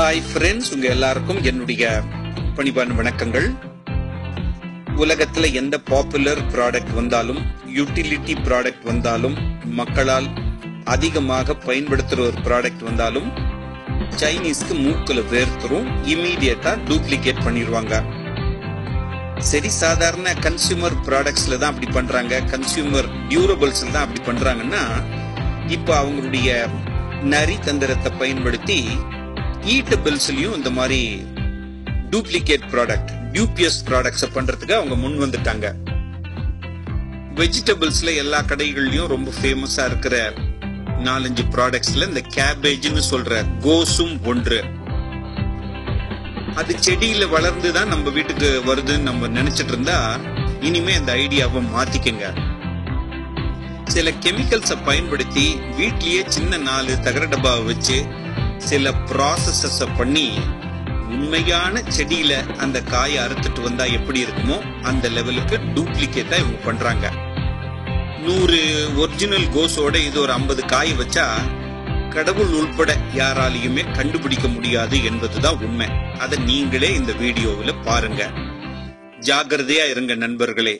Hi friends உங்க எல்லாருக்கும் என்னுடைய பணிபான வணக்கங்கள். உலகத்துல எந்த பாப்புலர் ப்ராடக்ட் வந்தாலும் யூட்டிலிட்டி ப்ராடக்ட் வந்தாலும் மக்களால் அதிகமாக பயன்படுத்துற ஒரு ப்ராடக்ட் வந்தாலும் சைனீஸ்க்கு மூக்கில் வேர்த்துரும் இமீடியட்டா டூப்ளிகேட் பண்ணிடுவாங்க சரி சாதாரண கன்சியூமர் ப்ராடக்ட்ஸ்ல தான் அப்படி பண்றாங்க. கன்சியூமர் டியூரபிள்ஸ்ல தான் அப்படி பண்றாங்கன்னா இப்போ அவங்களுடைய நரி தந்திரத்தை பயன்படுத்தி ஈட்டபிள்ஸ்லயும் இந்த மாதிரி டூப்ளிகேட் ப்ராடக்ட் டியூபியஸ் ப்ராடக்ட்ஸ் பண்றதுக்கு அவங்க முன் வந்துட்டாங்க. வெஜிடபிள்ஸ்ல எல்லா கடைகள்லயும் ரொம்ப ஃபேமஸா இருக்கிற நாலஞ்சு ப்ராடக்ட்ஸ்ல இந்த கேபேஜ்னு சொல்ற கோசும் ஒன்று. அது செடியில வளர்ந்து தான் நம்ம வீட்டுக்கு வருதுன்னு நம்ம நினைச்சிட்டு இருந்தா இனிமே அந்த ஐடியாவை மாத்திக்கங்க. சில கெமிக்கல்ஸை பயன்படுத்தி வீட்லயே சின்ன நாலு தகர டப்பாவை வச்சு சில ப்ராசஸஸ பண்ணி உண்மையான செடியில அந்த காயை அறுத்துட்டு வந்தா எப்படி இருக்குமோ அந்த லெவலுக்கு டூப்ளிகேட்டா இவங்க பண்றாங்க. நூறு ஒரிஜினல் கோஸோட இது ஒரு ஐம்பது காய் வச்சா கடவுள் உள்பட யாராலையுமே கண்டுபிடிக்க முடியாது என்பதுதான் உண்மை. அதை நீங்களே இந்த வீடியோவில் பாருங்க. ஜாகிரதையா இருங்க நண்பர்களே.